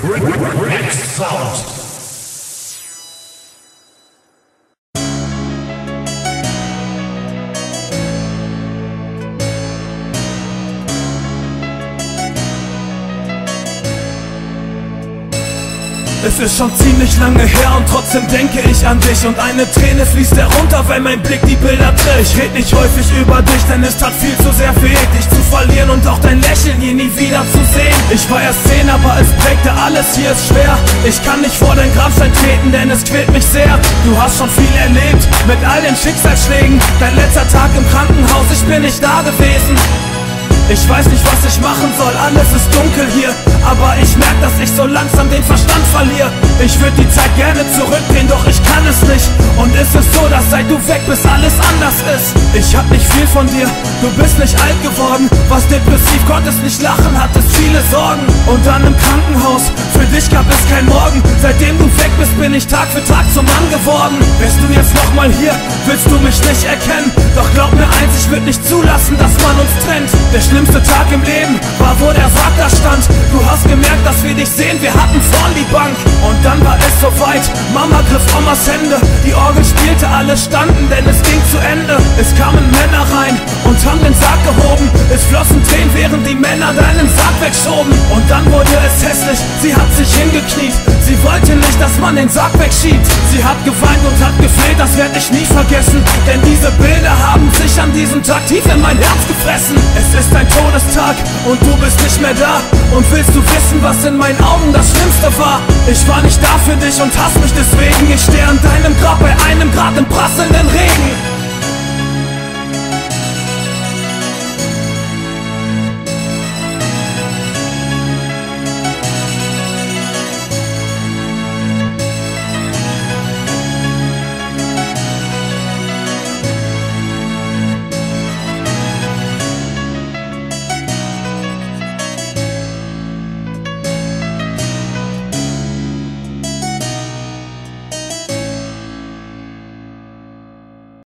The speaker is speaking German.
Next Sound. Es ist schon ziemlich lange her und trotzdem denke ich an dich Und eine Träne fließt herunter, wenn mein Blick die Bilder trifft Ich red nicht häufig über dich, denn es tat viel zu sehr weh Dich zu nie wieder zu sehen Ich war erst zehn, aber es prägte alles, hier ist schwer. Ich kann nicht vor dein Grabstein treten, denn es quält mich sehr. Du hast schon viel erlebt, mit all den Schicksalsschlägen. Dein letzter Tag im Krankenhaus, ich bin nicht da gewesen. Ich weiß nicht, was ich machen soll, alles ist dunkel hier. Aber ich merk, dass ich so langsam den Verstand verliere Ich würd die Zeit gerne zurückdrehen, doch ich kann es nicht. Und ist es so, dass seit du weg bist, alles anders ist von dir, du bist nicht alt geworden. Was depressiv, konntest nicht lachen, hattest viele Sorgen. Und dann im Krankenhaus, für dich gab es kein Morgen. Seitdem du weg bist, bin ich Tag für Tag zum Mann geworden. Wärst du jetzt nochmal hier, willst du mich nicht erkennen? Doch glaub mir eins, ich würd nicht zulassen, dass man uns trennt. Der schlimmste Tag im Leben war, wo der da stand. Du hast gemerkt, dass wir dich Mama griff Omas Hände. Die Orgel spielte, alle standen, denn es ging zu Ende. Es kamen Männer rein und haben den Sarg gehoben. Es flossen Tränen, während die Männer deinen Sarg wegschoben. Und dann wurde es hässlich, sie hat sich hingekniet. Sie wollte nicht, dass man den Sarg wegschiebt. Sie hat geweint und hat gefleht, das werd ich nie vergessen. Denn diese Bilder haben sich an diesem Tag tief in mein Herz gefressen. Es ist ein Todestag und du bist nicht mehr da. Und willst du wissen, was in meinen Augen das Schlimmste war? Ich war nicht da für dich und hasse mich deswegen. Ich stehe an deinem Grab bei einem Grad im prasselnden